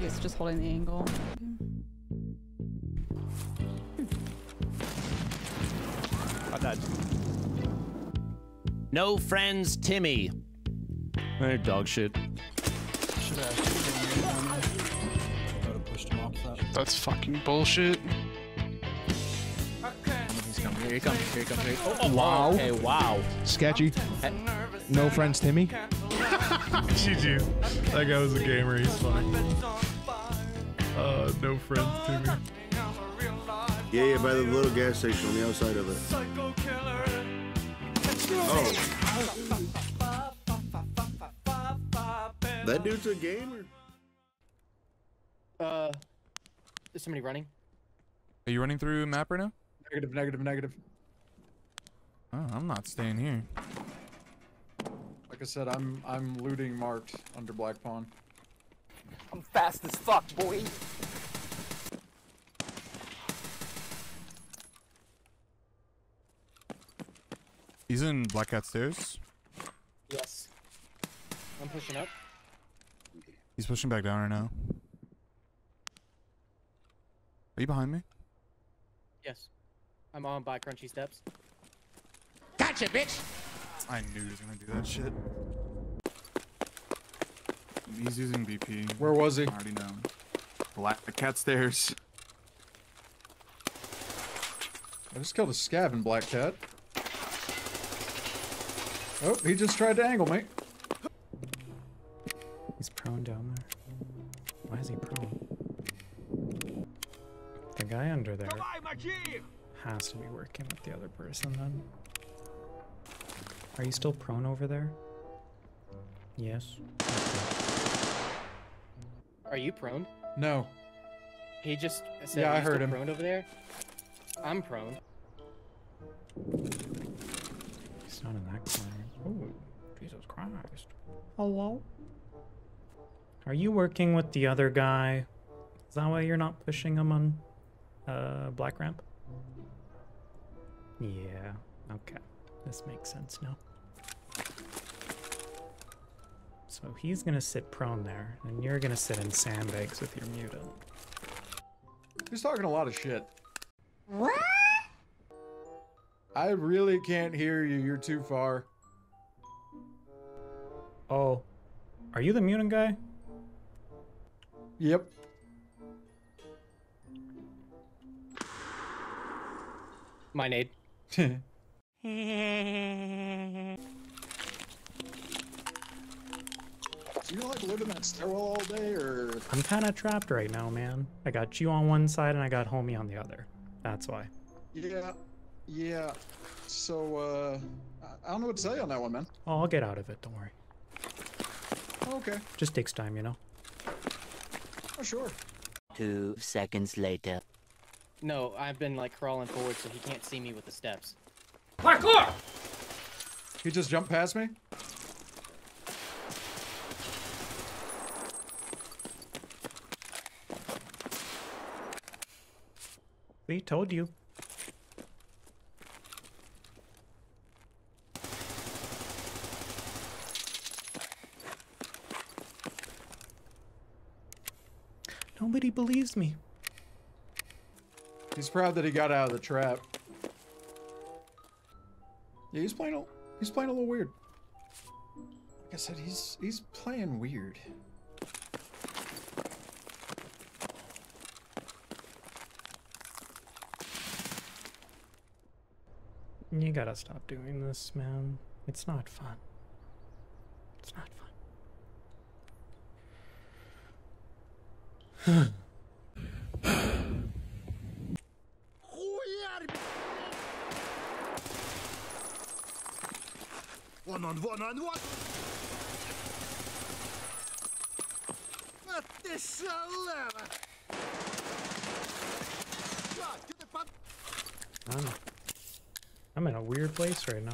He's just holding the angle. I died. No friends, Timmy. Hey, dog shit. Should have pushed him off that. That's fucking bullshit. He's coming. Here he comes. Here he comes. Here he comes. Oh, Wow. Okay, wow. Sketchy. No friends, Timmy. GG. That guy was a gamer. He's funny. Uh, no friends, Timmy. Yeah, yeah, by the little gas station on the outside of it. Oh. That dude's a gamer. Uh, is somebody running? Are you running through map right now? Negative, negative, negative. Oh, I'm not staying here. Like I said, I'm I'm looting marked under Black Pawn. I'm fast as fuck, boy. He's in Black Cat Stairs. Yes. I'm pushing up. He's pushing back down right now. Are you behind me? Yes. I'm on by Crunchy Steps. Gotcha, bitch. I knew he was gonna do that shit. He's using BP. Where was he? I already know. Black the Cat Stairs. I just killed a scav in Black Cat. Oh, he just tried to angle me. He's prone down there. Why is he prone? The guy under there has to be working with the other person then. Are you still prone over there? Yes. Are you prone? No. He just said Yeah, I heard him. prone over there. I'm prone. He's not in that corner. Oh, Jesus Christ. Hello? Are you working with the other guy? Is that why you're not pushing him on uh, Black Ramp? Yeah, okay. This makes sense now. So he's gonna sit prone there, and you're gonna sit in sandbags with your mutant. He's talking a lot of shit. What? I really can't hear you. You're too far. Oh, are you the mutant guy? Yep. My nade. Do you like live in that stairwell all day, or I'm kind of trapped right now, man. I got you on one side and I got homie on the other. That's why. yeah, yeah. So uh, I- I don't know what to say on that one, man. Oh, I'll get out of it. Don't worry. Okay, Just takes time, you know. oh, sure. Two seconds later. No, I've been like crawling forward so he can't see me with the steps. He just jumped past me. We told you. Nobody believes me. He's proud that he got out of the trap. Yeah, he's playing. A, he's playing a little weird. Like I said, he's he's playing weird. You gotta stop doing this, man. It's not fun. It's not fun. One on one on one. What the шалава? I'm, I'm in a weird place right now.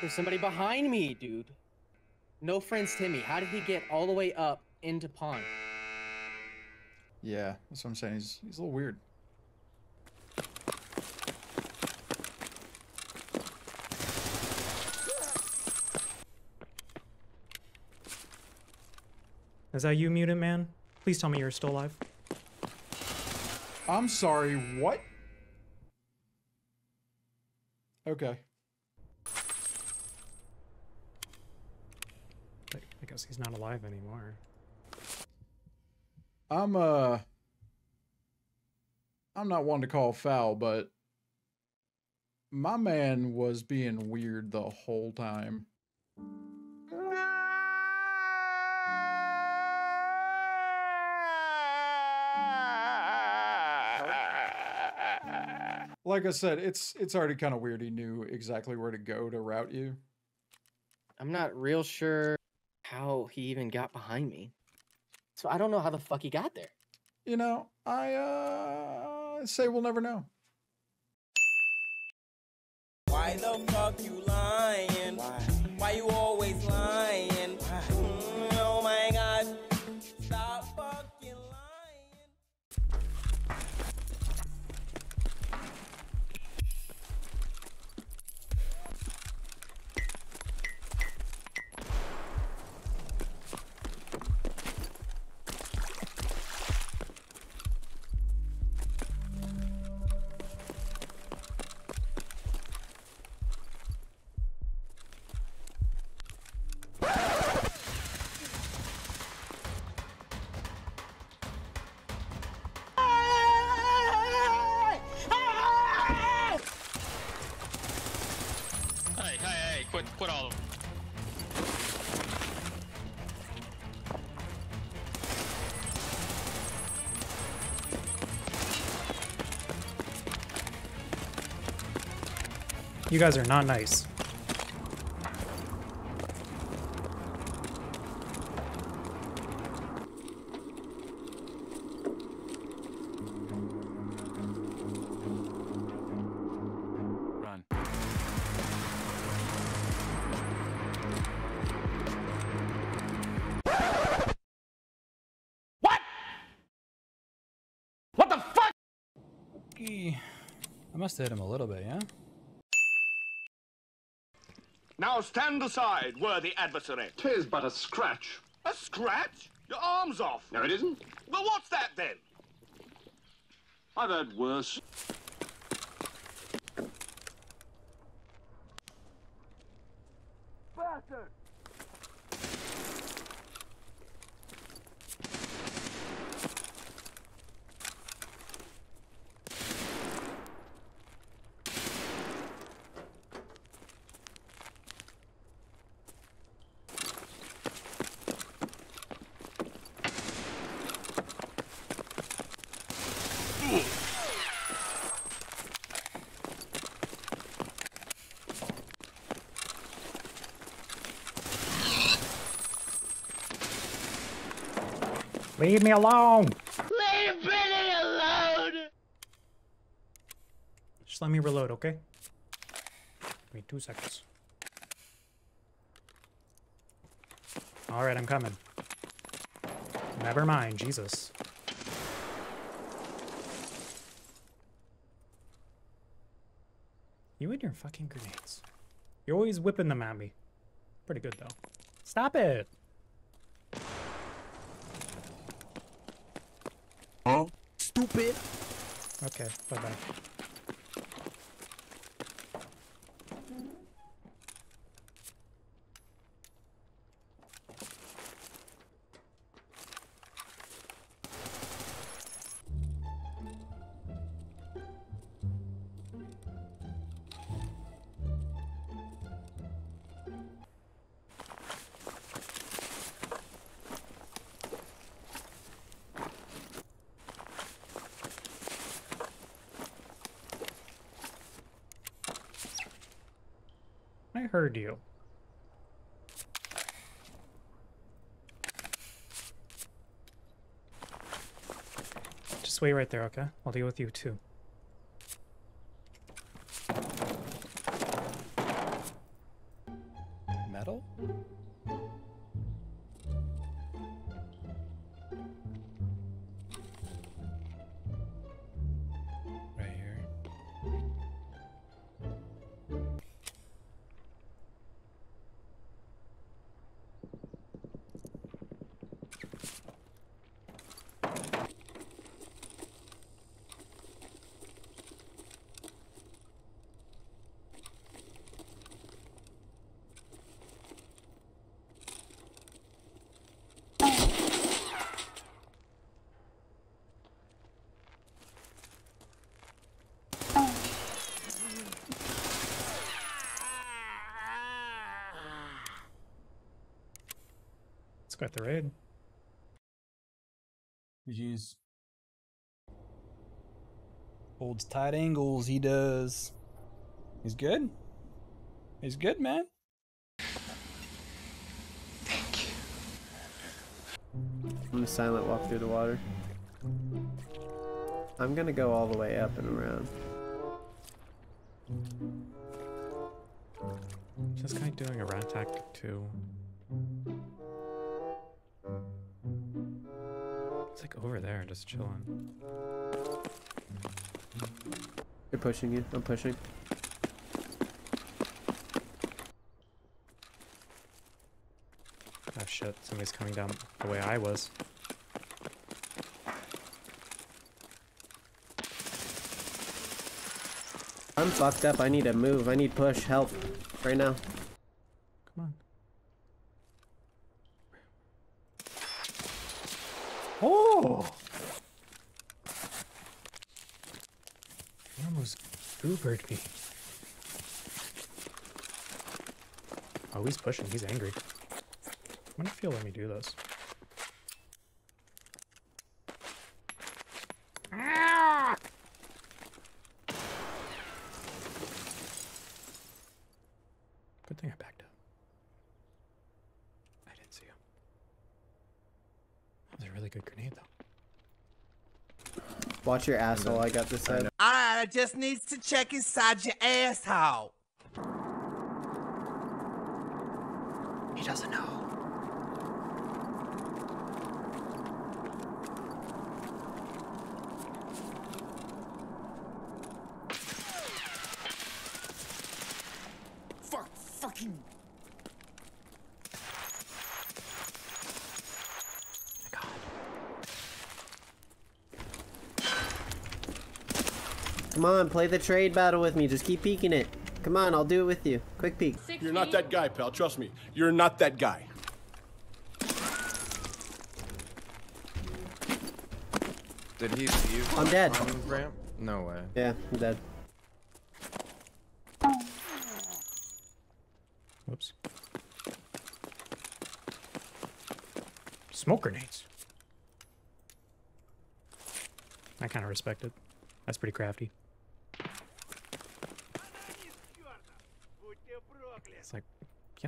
There's somebody behind me, dude. No friends Timmy. How did he get all the way up into pond? Yeah, that's what I'm saying. He's he's a little weird. Is that you, mutant man? Please tell me you're still alive. I'm sorry, what? Okay. I I guess he's not alive anymore. I'm uh I'm not one to call foul, but my man was being weird the whole time. Like I said, it's it's already kind of weird he knew exactly where to go to route you. I'm not real sure how he even got behind me. So I don't know how the fuck he got there. You know, I uh say we'll never know. Why the fuck you quit, all of them. You guys are not nice. Must have hit him a little bit, yeah? Now stand aside, worthy adversary. Tis but a scratch. A scratch? Your arm's off. No, it isn't. Well, what's that then? I've had worse. Leave me alone! Leave Benny alone! Just let me reload, okay? Give me two seconds. Alright, I'm coming. Never mind, Jesus. You and your fucking grenades. You're always whipping them at me. Pretty good, though. Stop it! tout pire. Okay, bye bye. Heard you. Just wait right there, okay? I'll deal with you too. Metal? Let's go at the raid. GG's. Holds tight angles, he does. He's good. He's good, man. Thank you. I'm gonna silent walk through the water. I'm gonna go all the way up and around. Is this guy doing a rat tactic too? It's like over there, just chilling. They're pushing you. I'm pushing. Oh shit, somebody's coming down the way I was. I'm fucked up. I need to move. I need push. Help. Right now. Come on. Oh! He almost Ubered me. Oh, he's pushing. He's angry. I wonder if he'll let me do this. Good thing I backed up. I didn't see him. That was a really good grenade, though. Watch your asshole. I got this side. Alright, I just needs to check inside your asshole. He doesn't know. Fuck, fucking. Come on, play the trade battle with me. Just keep peeking it. Come on, I'll do it with you. Quick peek. You're not that guy, pal. Trust me. You're not that guy. Did he leave? I'm dead. Ramp? No way. Yeah, I'm dead. Whoops. Smoke grenades. I kind of respect it. That's pretty crafty. It's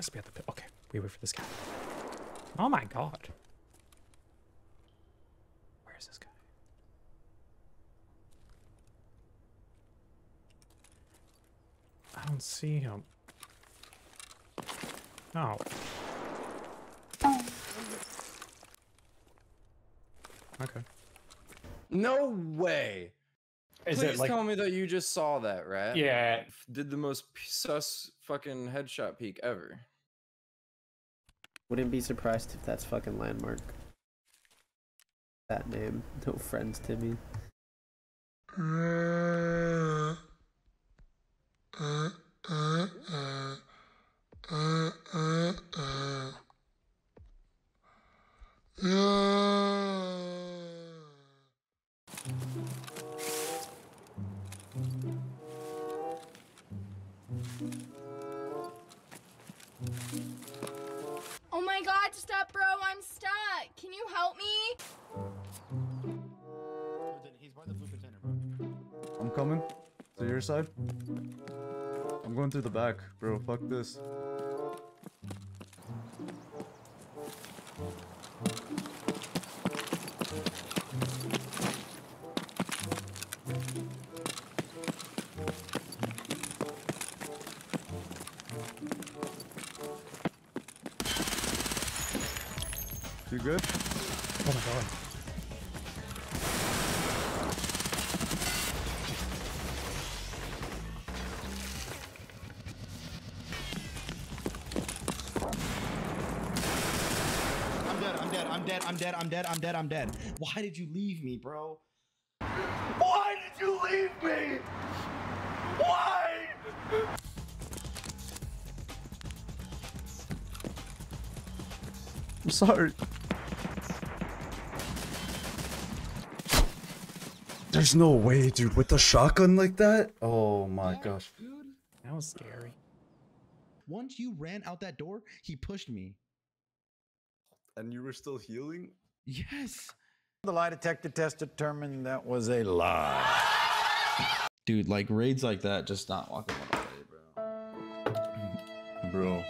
to be at the pit. Okay, we wait for this guy. Oh my god. Where is this guy? I don't see him. Oh. Okay. No way. Is Please it like- tell me that you just saw that, right? Yeah. Did the most sus fucking headshot peek ever. Wouldn't be surprised if that's fucking landmark. That name. No friends, Timmy. Coming to your side. I'm going through the back, bro. Fuck this. I'm dead. I'm dead. I'm dead. I'm dead. I'm dead. Why did you leave me, bro? Why did you leave me? Why? I'm sorry. There's no way, dude. With the shotgun like that? Oh my gosh. That was scary. Once you ran out that door, he pushed me. And you were still healing? Yes. The lie detector test determined that was a lie. Dude, like raids like that, just not walking away, bro. Bro.